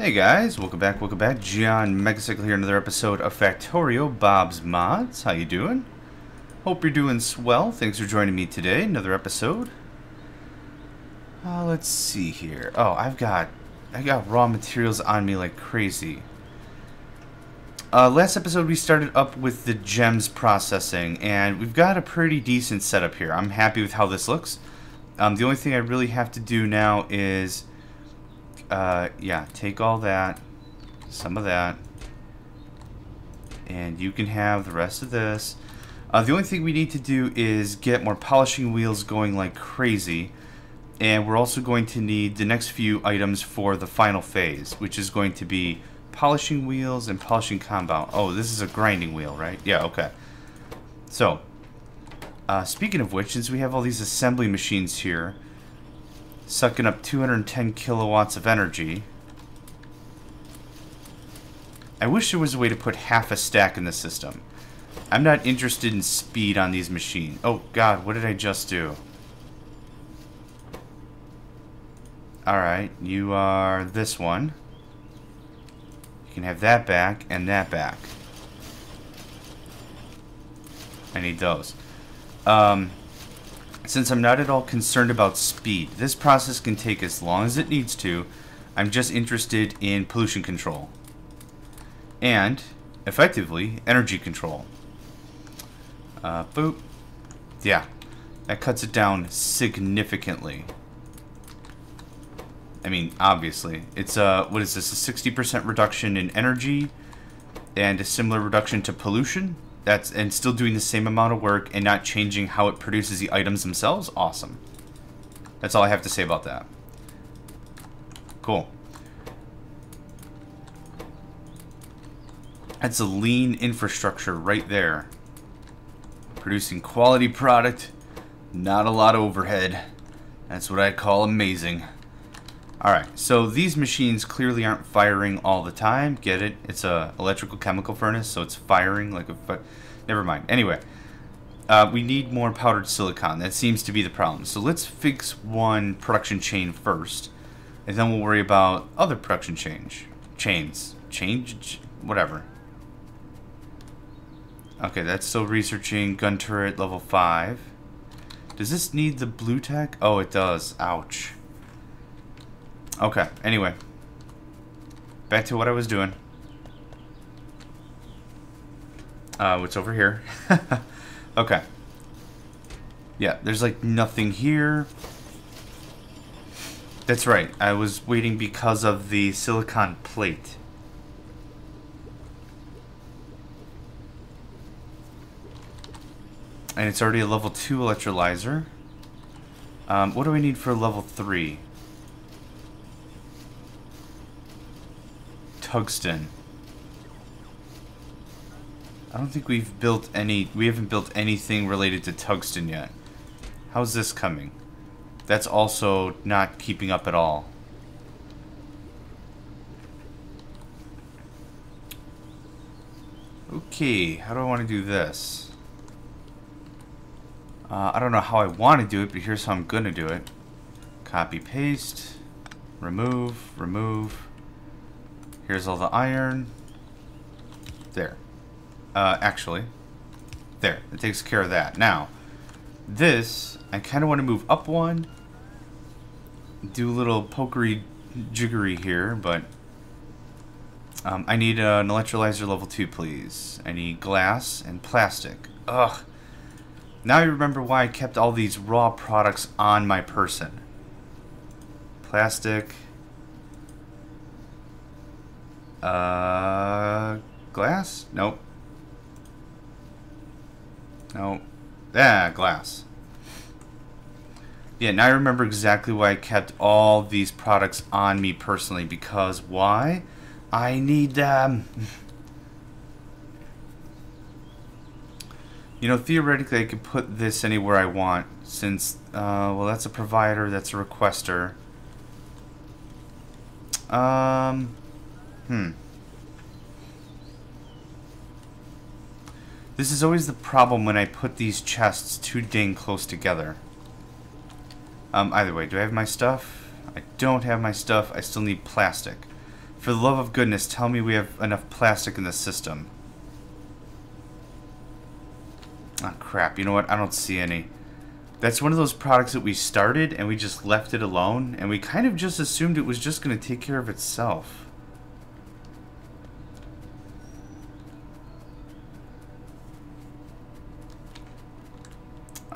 Hey guys, welcome back, welcome back. John Megacycle here, another episode of Factorio Bob's Mods. How you doing? Hope you're doing swell. Thanks for joining me today. Another episode. Uh, let's see here. Oh, I've got I got raw materials on me like crazy. Uh, last episode we started up with the gems processing, and we've got a pretty decent setup here. I'm happy with how this looks. Um, the only thing I really have to do now is uh, yeah, take all that, some of that, and you can have the rest of this. Uh, the only thing we need to do is get more polishing wheels going like crazy, and we're also going to need the next few items for the final phase, which is going to be polishing wheels and polishing compound. Oh, this is a grinding wheel, right? Yeah, okay. So, uh, speaking of which, since we have all these assembly machines here, sucking up 210 kilowatts of energy. I wish there was a way to put half a stack in the system. I'm not interested in speed on these machines. Oh god, what did I just do? Alright, you are this one. You can have that back and that back. I need those. Um, since I'm not at all concerned about speed, this process can take as long as it needs to. I'm just interested in pollution control. And, effectively, energy control. Uh, boop. Yeah, that cuts it down significantly. I mean, obviously. It's, uh, what is this, a 60% reduction in energy and a similar reduction to pollution? That's and still doing the same amount of work and not changing how it produces the items themselves, awesome. That's all I have to say about that. Cool. That's a lean infrastructure right there. Producing quality product, not a lot of overhead. That's what I call amazing. Alright, so these machines clearly aren't firing all the time. Get it? It's a electrical chemical furnace, so it's firing like a... Never mind. Anyway, uh, we need more powdered silicon. That seems to be the problem. So let's fix one production chain first, and then we'll worry about other production change. Chains. Change? Whatever. Okay, that's still researching gun turret level 5. Does this need the blue tech? Oh, it does. Ouch. Okay, anyway. Back to what I was doing. Uh, what's over here? okay. Yeah, there's like nothing here. That's right. I was waiting because of the silicon plate. And it's already a level 2 electrolyzer. Um, what do we need for level 3? tungsten. I don't think we've built any, we haven't built anything related to tungsten yet. How's this coming? That's also not keeping up at all. Okay, how do I want to do this? Uh, I don't know how I want to do it, but here's how I'm going to do it. Copy, paste, remove, remove. Here's all the iron. There. Uh, actually. There. It takes care of that. Now, this, I kind of want to move up one. Do a little pokery jiggery here, but... Um, I need uh, an electrolyzer level 2, please. I need glass and plastic. Ugh. Now I remember why I kept all these raw products on my person. Plastic, uh, glass? Nope. Nope. Yeah, glass. Yeah, now I remember exactly why I kept all these products on me personally. Because why? I need them. you know, theoretically I could put this anywhere I want. Since, uh, well, that's a provider, that's a requester. Um... Hmm. This is always the problem when I put these chests too dang close together. Um, either way, do I have my stuff? I don't have my stuff. I still need plastic. For the love of goodness, tell me we have enough plastic in the system. Oh, crap. You know what? I don't see any. That's one of those products that we started and we just left it alone. And we kind of just assumed it was just going to take care of itself.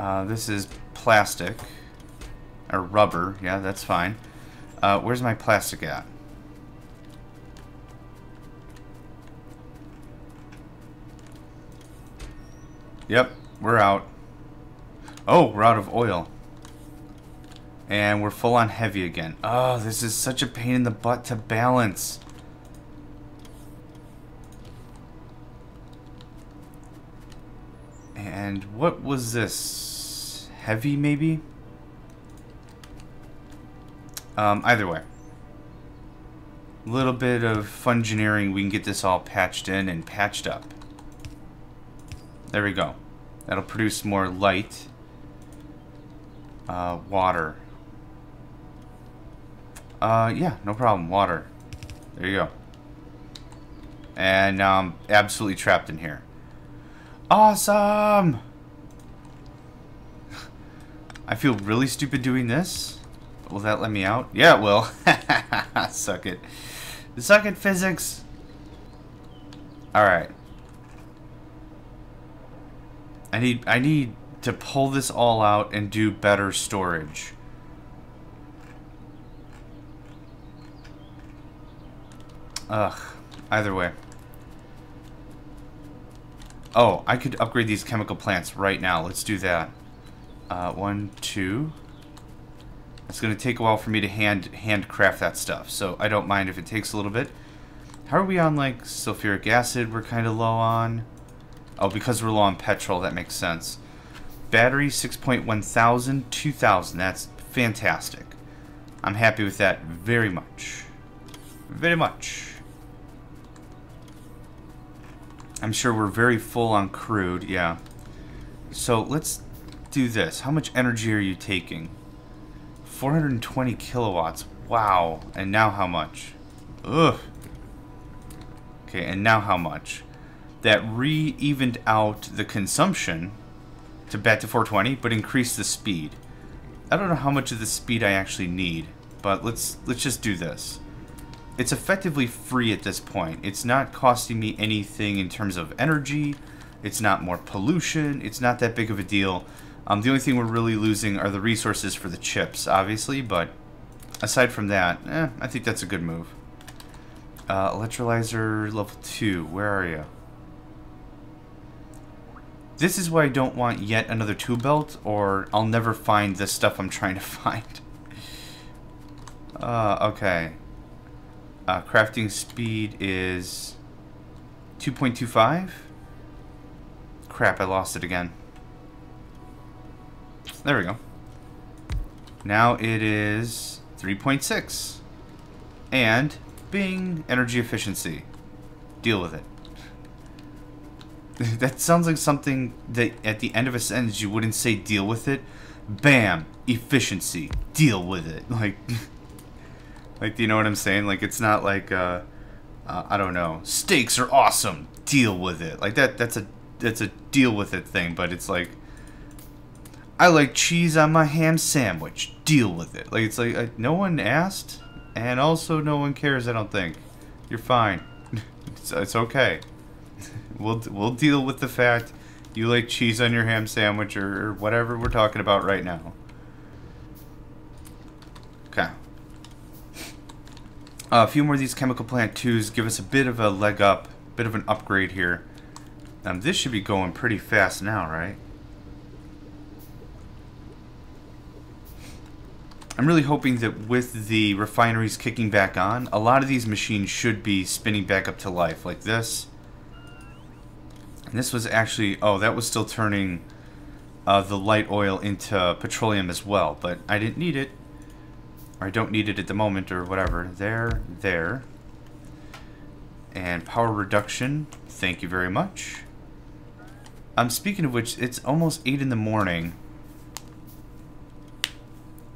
Uh, this is plastic. Or rubber. Yeah, that's fine. Uh, where's my plastic at? Yep, we're out. Oh, we're out of oil. And we're full on heavy again. Oh, this is such a pain in the butt to balance. And what was this? Heavy, maybe? Um, either way. A little bit of fun engineering. we can get this all patched in and patched up. There we go. That'll produce more light. Uh, water. Uh, yeah, no problem. Water. There you go. And now I'm absolutely trapped in here. Awesome! I feel really stupid doing this. Will that let me out? Yeah, it will. Suck it. Suck it, physics. Alright. I need I need to pull this all out and do better storage. Ugh. Either way. Oh, I could upgrade these chemical plants right now. Let's do that. Uh, one, two. It's going to take a while for me to hand handcraft that stuff, so I don't mind if it takes a little bit. How are we on, like, sulfuric acid we're kind of low on? Oh, because we're low on petrol, that makes sense. Battery, 6.1 thousand, 2,000. That's fantastic. I'm happy with that very much. Very much. I'm sure we're very full on crude, yeah. So let's do this. How much energy are you taking? 420 kilowatts. Wow. And now how much? Ugh. Okay, and now how much? that re-evened out the consumption to back to 420, but increased the speed. I don't know how much of the speed I actually need, but let's let's just do this. It's effectively free at this point. It's not costing me anything in terms of energy. It's not more pollution. It's not that big of a deal. Um, the only thing we're really losing are the resources for the chips, obviously, but aside from that, eh, I think that's a good move. Uh, electrolyzer level 2, where are you? This is why I don't want yet another tool belt, or I'll never find the stuff I'm trying to find. Uh, okay. Uh, crafting speed is 2.25. Crap, I lost it again. There we go. Now it is 3.6. And, bing, energy efficiency. Deal with it. that sounds like something that at the end of a sentence you wouldn't say deal with it. Bam, efficiency, deal with it. Like, like, do you know what I'm saying? Like, it's not like, uh, uh, I don't know, steaks are awesome, deal with it. Like that, that's a, that's a deal with it thing, but it's like, I like cheese on my ham sandwich, deal with it. Like, it's like, no one asked, and also no one cares, I don't think. You're fine. it's, it's okay. We'll we'll deal with the fact you like cheese on your ham sandwich or, whatever we're talking about right now. Okay. Uh, a few more of these chemical plant twos give us a bit of a leg up, bit of an upgrade here. Um, this should be going pretty fast now, right? I'm really hoping that with the refineries kicking back on, a lot of these machines should be spinning back up to life, like this. And this was actually, oh, that was still turning uh, the light oil into petroleum as well, but I didn't need it. Or I don't need it at the moment or whatever. There, there. And power reduction, thank you very much. I'm um, speaking of which, it's almost 8 in the morning.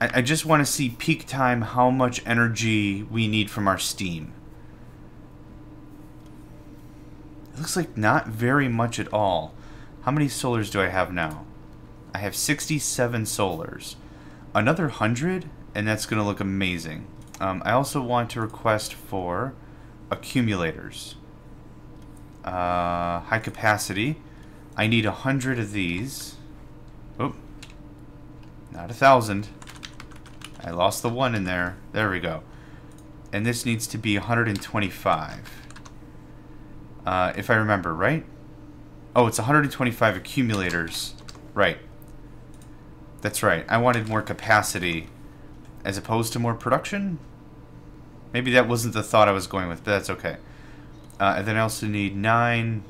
I, I just want to see peak time how much energy we need from our steam. It looks like not very much at all. How many solars do I have now? I have 67 solars. Another 100, and that's going to look amazing. Um, I also want to request for accumulators. Uh, high capacity. I need a hundred of these. Oh, not a thousand. I lost the one in there. There we go. And this needs to be 125. Uh, if I remember, right? Oh, it's 125 accumulators. Right. That's right. I wanted more capacity as opposed to more production? Maybe that wasn't the thought I was going with, but that's okay. Uh, and then I also need nine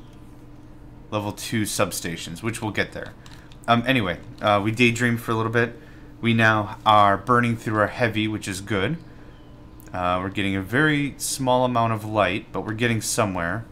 level 2 substations, which we'll get there. Um, anyway, uh, we daydreamed for a little bit. We now are burning through our heavy, which is good. Uh, we're getting a very small amount of light, but we're getting somewhere.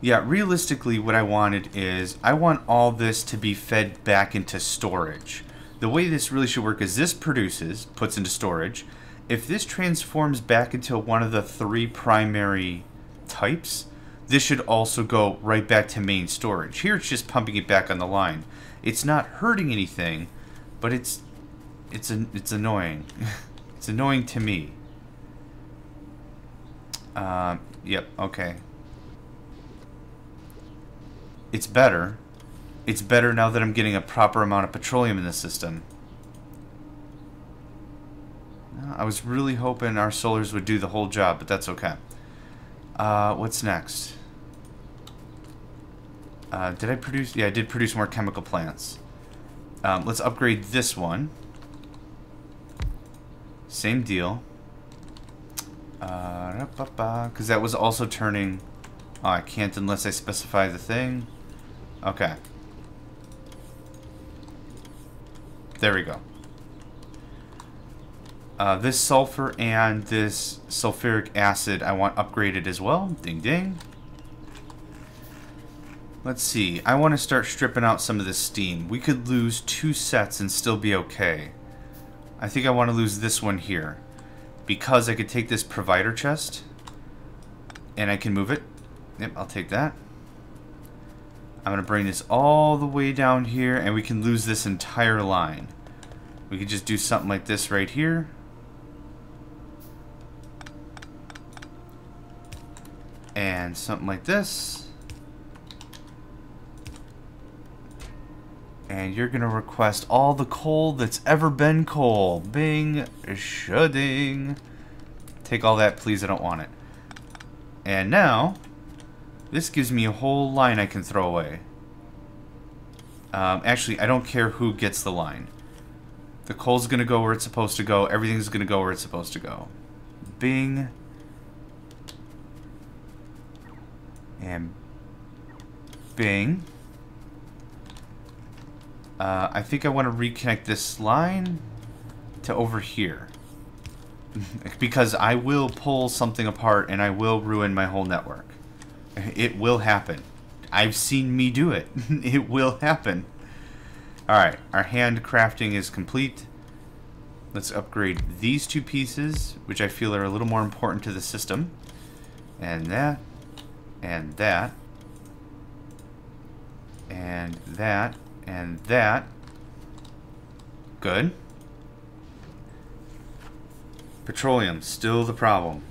Yeah, realistically, what I wanted is I want all this to be fed back into storage. The way this really should work is this produces, puts into storage, if this transforms back into one of the three primary types, this should also go right back to main storage. Here it's just pumping it back on the line. It's not hurting anything, but it's it's an, it's annoying. it's annoying to me. Uh, yep, okay. It's better. It's better now that I'm getting a proper amount of petroleum in the system. I was really hoping our solars would do the whole job, but that's okay. Uh, what's next? Uh, did I produce? Yeah, I did produce more chemical plants. Um, let's upgrade this one. Same deal. Uh, because uh, that was also turning... Oh, I can't unless I specify the thing. Okay. There we go. Uh, this sulfur and this sulfuric acid I want upgraded as well. Ding ding. Let's see. I want to start stripping out some of this steam. We could lose two sets and still be okay. I think I want to lose this one here. Because I could take this provider chest. And I can move it. Yep, I'll take that. I'm going to bring this all the way down here. And we can lose this entire line. We could just do something like this right here. And something like this. And you're going to request all the coal that's ever been coal. Bing, shudding. Take all that, please. I don't want it. And now, this gives me a whole line I can throw away. Um, actually, I don't care who gets the line. The coal's going to go where it's supposed to go. Everything's going to go where it's supposed to go. Bing. And bing. Uh, I think I want to reconnect this line to over here. because I will pull something apart and I will ruin my whole network. It will happen. I've seen me do it. it will happen. Alright, our handcrafting is complete. Let's upgrade these two pieces, which I feel are a little more important to the system. And that, and that, and that, and that. Good. Petroleum, still the problem.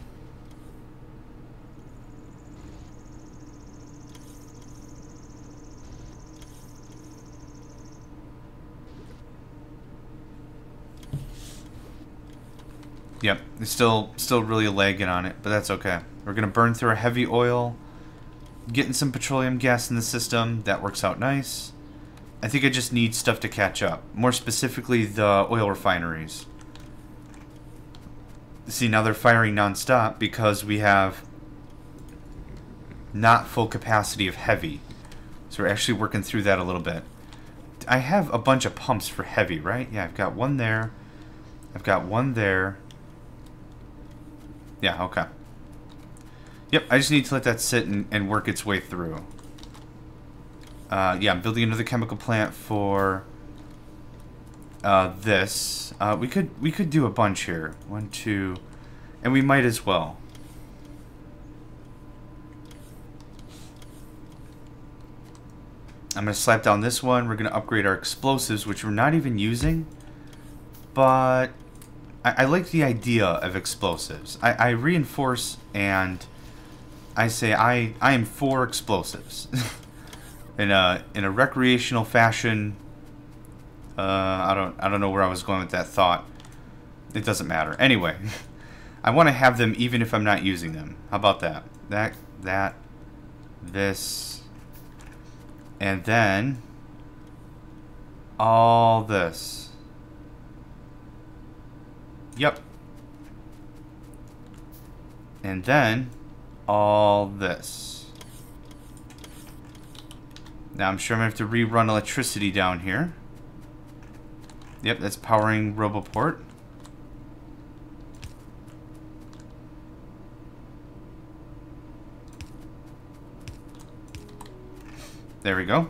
Yep, it's still still really lagging on it, but that's okay. We're gonna burn through our heavy oil, getting some petroleum gas in the system. That works out nice. I think I just need stuff to catch up. More specifically, the oil refineries. See, now they're firing non-stop because we have not full capacity of heavy. So we're actually working through that a little bit. I have a bunch of pumps for heavy, right? Yeah, I've got one there. I've got one there. Yeah, okay. Yep, I just need to let that sit and, and work its way through. Uh, yeah, I'm building another chemical plant for uh, this. Uh, we could we could do a bunch here. One, two, and we might as well. I'm going to slap down this one. We're going to upgrade our explosives, which we're not even using. But I, I like the idea of explosives. I, I reinforce and I say I, I am for explosives. in a in a recreational fashion. Uh, I don't I don't know where I was going with that thought. It doesn't matter. Anyway, I want to have them even if I'm not using them. How about that? That that this and then all this. Yep. And then all this. Now I'm sure I'm going to have to rerun electricity down here. Yep, that's powering Roboport. There we go.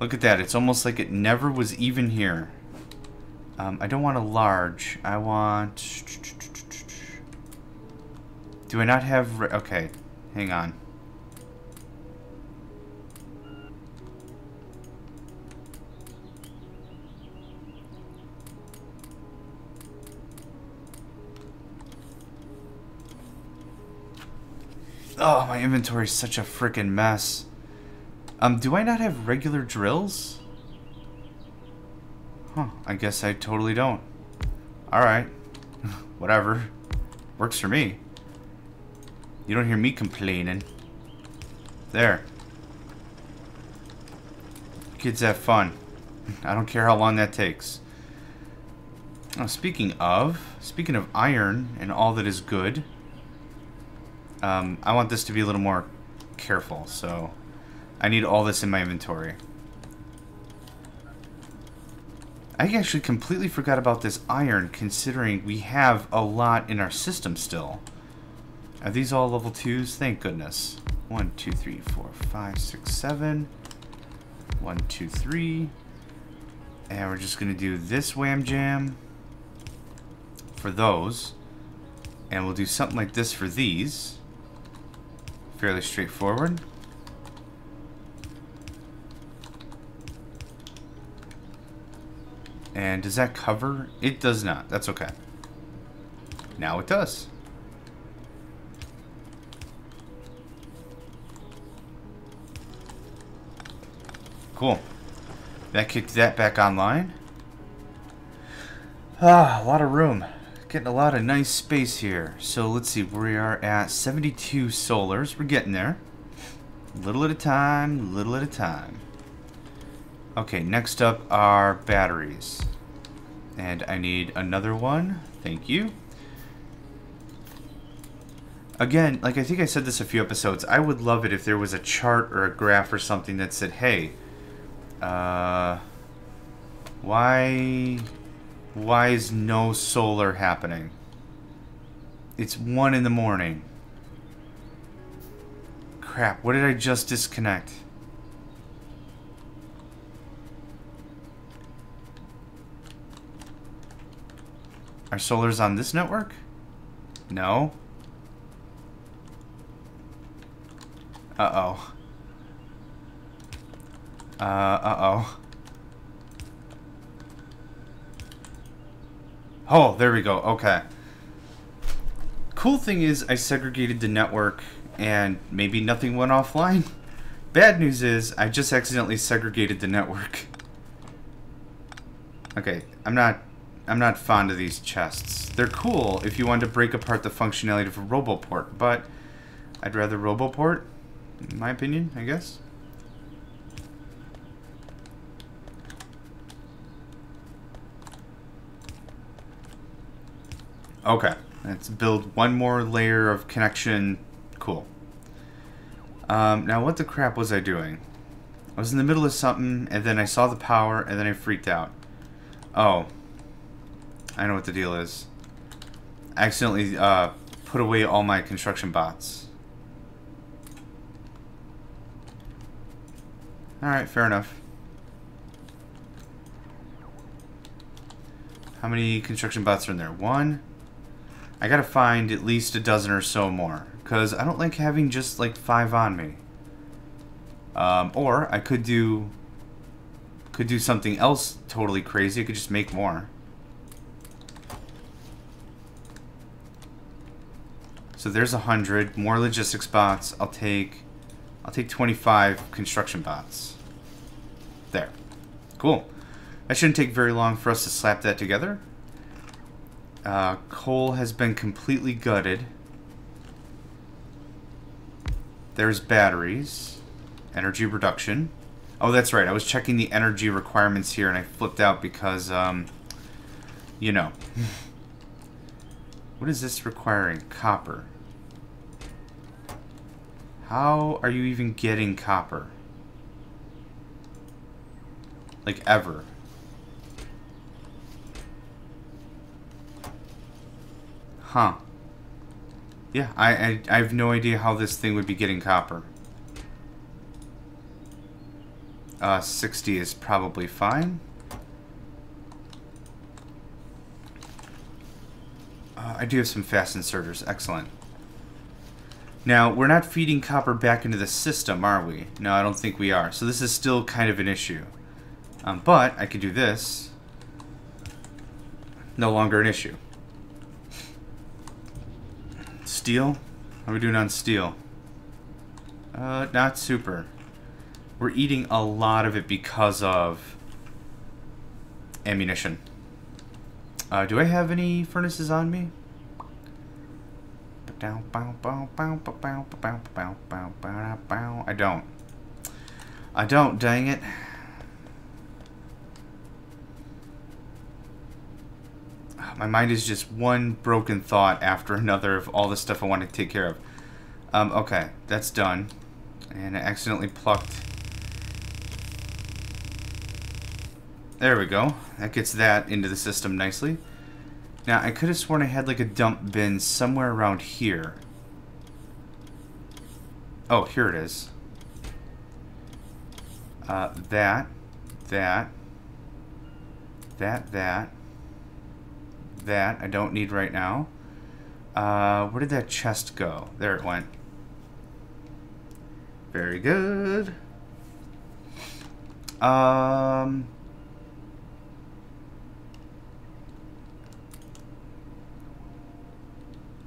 Look at that. It's almost like it never was even here. Um, I don't want a large. I want... Do I not have... Okay, hang on. Oh, my inventory is such a freaking mess. Um, do I not have regular drills? Huh, I guess I totally don't. Alright. Whatever. Works for me. You don't hear me complaining. There. Kids have fun. I don't care how long that takes. Oh, speaking of, speaking of iron and all that is good, um, I want this to be a little more careful, so I need all this in my inventory. I actually completely forgot about this iron, considering we have a lot in our system still. Are these all level 2s? Thank goodness. One, two, three, four, five, six, seven. One, two, three. And we're just going to do this wham jam for those. And we'll do something like this for these. Fairly straightforward. And does that cover? It does not. That's okay. Now it does. Cool. That kicked that back online. Ah, a lot of room. Getting a lot of nice space here. So let's see, we are at 72 solars. We're getting there. Little at a time, little at a time. Okay, next up are batteries. And I need another one. Thank you. Again, like I think I said this a few episodes, I would love it if there was a chart or a graph or something that said, hey, uh, why, why is no solar happening? It's one in the morning. Crap, what did I just disconnect? Are solars on this network? No. Uh-oh. Uh, uh-oh. Oh, there we go. Okay. Cool thing is I segregated the network and maybe nothing went offline. Bad news is I just accidentally segregated the network. Okay, I'm not I'm not fond of these chests. They're cool if you want to break apart the functionality of a Roboport, but I'd rather Roboport, in my opinion, I guess. Okay, let's build one more layer of connection. Cool. Um, now, what the crap was I doing? I was in the middle of something, and then I saw the power, and then I freaked out. Oh, I know what the deal is. I accidentally uh, put away all my construction bots. Alright, fair enough. How many construction bots are in there? One. I gotta find at least a dozen or so more. Because I don't like having just like five on me. Um, or I could do could do something else totally crazy. I could just make more. So there's a hundred more logistics bots. I'll take I'll take 25 construction bots. There. Cool. That shouldn't take very long for us to slap that together. Uh, coal has been completely gutted. There's batteries. Energy reduction. Oh, that's right. I was checking the energy requirements here and I flipped out because, um, you know. what is this requiring? Copper. How are you even getting copper? Like, ever. Huh. Yeah, I, I, I have no idea how this thing would be getting copper. Uh, 60 is probably fine. Uh, I do have some fast inserters. Excellent. Now, we're not feeding copper back into the system, are we? No, I don't think we are. So this is still kind of an issue. Um, but I could do this. No longer an issue. Steel? How are we doing on steel? Uh, not super. We're eating a lot of it because of ammunition. Uh, do I have any furnaces on me? I don't. I don't, dang it. My mind is just one broken thought after another of all the stuff I want to take care of. Um, okay, that's done. And I accidentally plucked There we go. That gets that into the system nicely. Now, I could have sworn I had like a dump bin somewhere around here. Oh, here it is. Uh, that, that, that, that, that I don't need right now. Uh, where did that chest go? There it went. Very good. Um,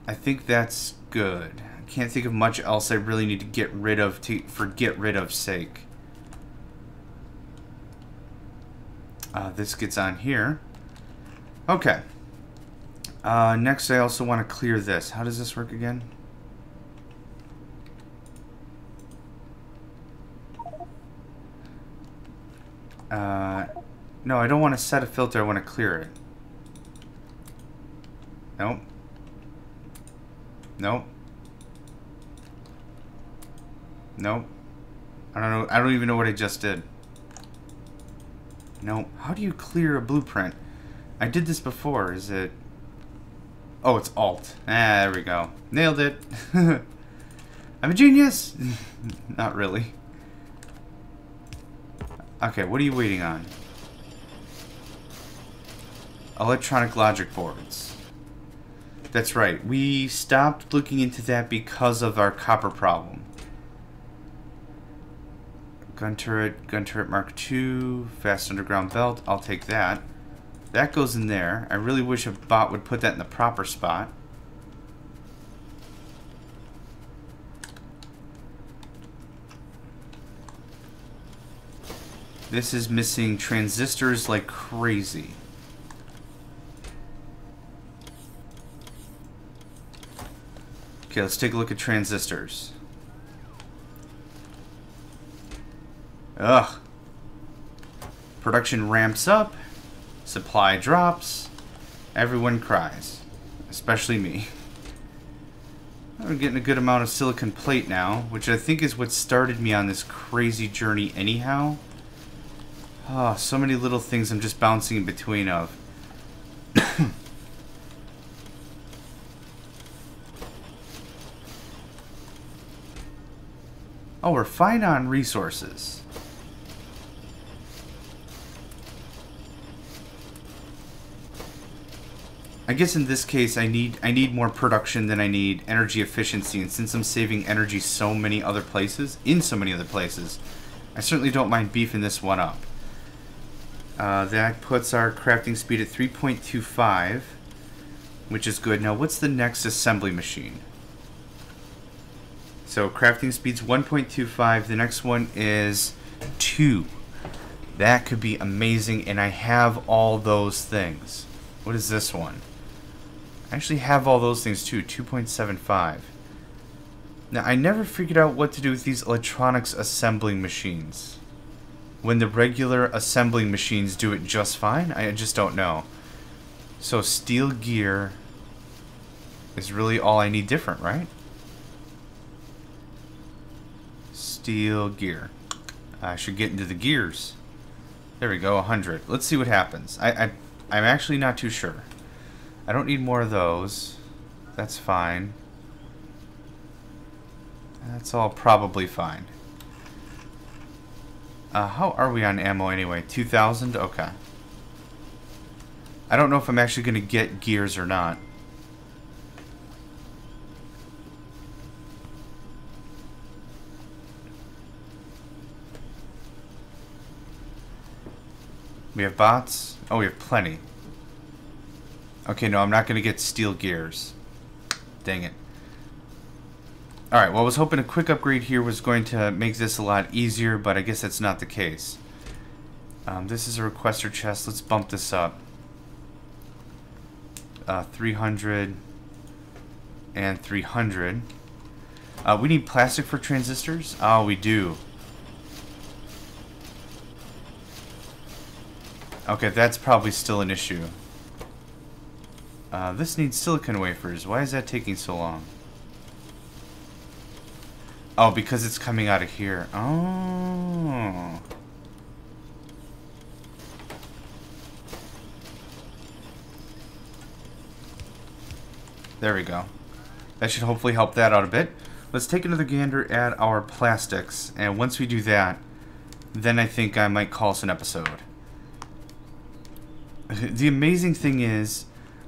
I think that's good. I can't think of much else I really need to get rid of to, for get rid of sake. Uh, this gets on here. Okay. Uh, next, I also want to clear this. How does this work again? Uh, no, I don't want to set a filter. I want to clear it. Nope. Nope. Nope. I don't know. I don't even know what I just did. No. How do you clear a blueprint? I did this before. Is it... Oh, it's Alt. Ah, there we go. Nailed it. I'm a genius! Not really. Okay, what are you waiting on? Electronic logic boards. That's right. We stopped looking into that because of our copper problem. Gun turret, gun turret mark II, fast underground belt. I'll take that. That goes in there. I really wish a bot would put that in the proper spot. This is missing transistors like crazy. Okay, let's take a look at transistors. Ugh. Production ramps up, supply drops, everyone cries. Especially me. I'm getting a good amount of silicon plate now, which I think is what started me on this crazy journey anyhow. Oh, so many little things I'm just bouncing in between of. Oh, we're fine on resources. I guess in this case I need I need more production than I need energy efficiency and since I'm saving energy so many other places in so many other places I certainly don't mind beefing this one up. Uh, that puts our crafting speed at 3.25, which is good. Now, what's the next assembly machine? So, crafting speed's 1.25. The next one is 2. That could be amazing, and I have all those things. What is this one? I actually have all those things too, 2.75. Now, I never figured out what to do with these electronics assembling machines. When the regular assembling machines do it just fine, I just don't know. So steel gear is really all I need different, right? Steel gear. I should get into the gears. There we go, 100. Let's see what happens. I, I, I'm actually not too sure. I don't need more of those. That's fine. That's all probably fine. Uh, how are we on ammo anyway? 2,000? Okay. I don't know if I'm actually going to get gears or not. We have bots? Oh, we have plenty. Okay, no, I'm not going to get steel gears. Dang it. Alright, well I was hoping a quick upgrade here was going to make this a lot easier, but I guess that's not the case. Um, this is a requester chest. Let's bump this up. Uh, 300 and 300. Uh, we need plastic for transistors? Oh, we do. Okay, that's probably still an issue. Uh, this needs silicon wafers. Why is that taking so long? Oh, because it's coming out of here. Oh. There we go. That should hopefully help that out a bit. Let's take another gander at our plastics, and once we do that, then I think I might call this an episode. The amazing thing is,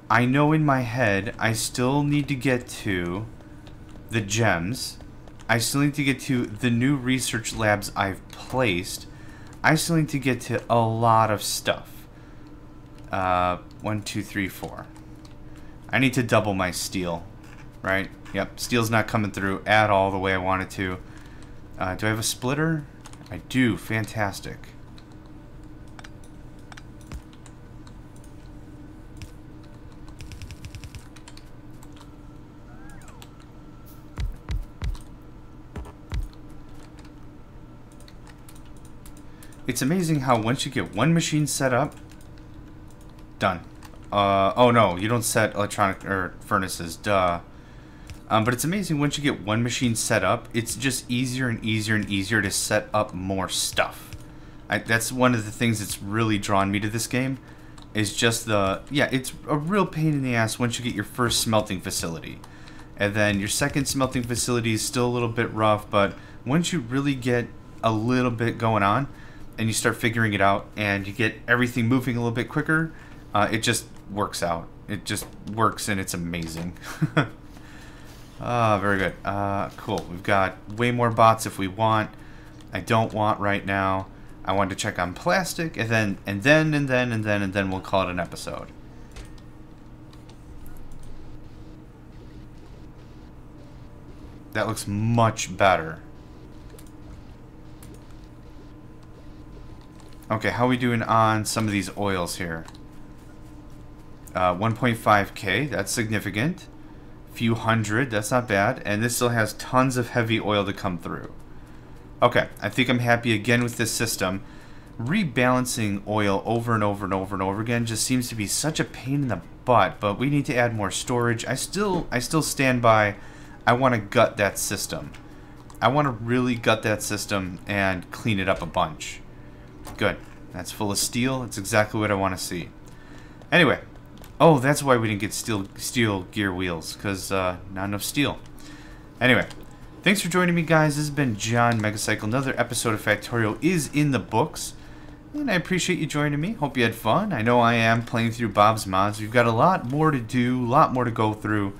I know in my head I still need to get to the gems, I still need to get to the new research labs I've placed. I still need to get to a lot of stuff. Uh, one, two, three, four. I need to double my steel, right? Yep, steel's not coming through at all the way I want it to. Uh, do I have a splitter? I do, fantastic. It's amazing how once you get one machine set up, done. Uh, oh no, you don't set electronic or furnaces, duh. Um, but it's amazing once you get one machine set up, it's just easier and easier and easier to set up more stuff. I, that's one of the things that's really drawn me to this game, is just the, yeah, it's a real pain in the ass once you get your first smelting facility. And then your second smelting facility is still a little bit rough, but once you really get a little bit going on, and you start figuring it out and you get everything moving a little bit quicker, uh, it just works out. It just works and it's amazing. Ah, very good. Uh, cool. We've got way more bots if we want. I don't want right now. I wanted to check on plastic and then and then and then and then and then we'll call it an episode. That looks much better. Okay, how are we doing on some of these oils here? Uh, 1.5k, that's significant. Few hundred, that's not bad. And this still has tons of heavy oil to come through. Okay, I think I'm happy again with this system. Rebalancing oil over and over and over and over again just seems to be such a pain in the butt, but we need to add more storage. I still I still stand by I want to gut that system. I want to really gut that system and clean it up a bunch. Good. That's full of steel. That's exactly what I want to see. Anyway. Oh, that's why we didn't get steel steel gear wheels. Because uh, not enough steel. Anyway. Thanks for joining me, guys. This has been John Megacycle. Another episode of Factorio is in the books. And I appreciate you joining me. Hope you had fun. I know I am playing through Bob's Mods. We've got a lot more to do, a lot more to go through,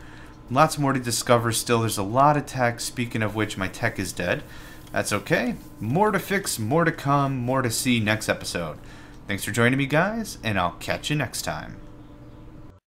lots more to discover still. There's a lot of tech, speaking of which, my tech is dead. That's okay. More to fix, more to come, more to see next episode. Thanks for joining me, guys, and I'll catch you next time.